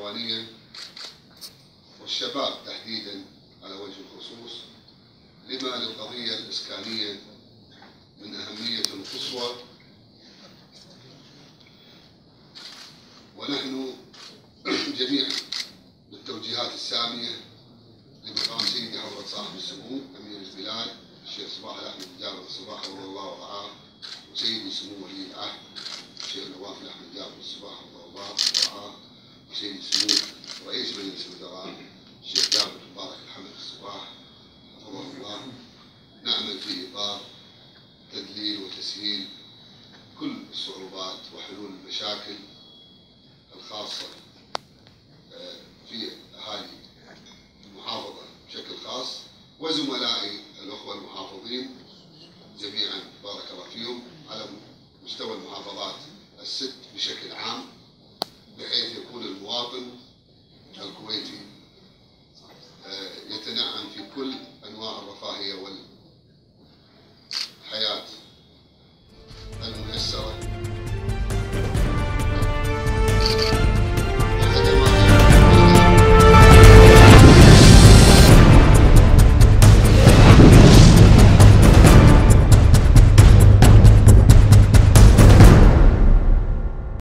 الأسوانية والشباب تحديدا على وجه الخصوص لما للقضية الإسكانية من أهمية قصوى ونحن جميعا بالتوجيهات السامية لمقام سيدي حضرة صاحب السمو أمير البلاد الشيخ صباح الأحمد جابر الصباح رضي الله ورعاه وسيدي سمو ولي العهد الشيخ نواف الأحمد جابر الصباح رضي الله ورعاه سيد السمو رئيس مجلس الوزراء الشيخ جابر مبارك محمد الصباح حفظه الله. نعمل في إطار تدليل وتسهيل كل الصعوبات وحلول المشاكل الخاصة آه، في اهالي المحافظة بشكل خاص وزملائي الأخوة المحافظين جميعا بارك الله فيهم على مستوى المحافظات الست بشكل عام بحيث يكون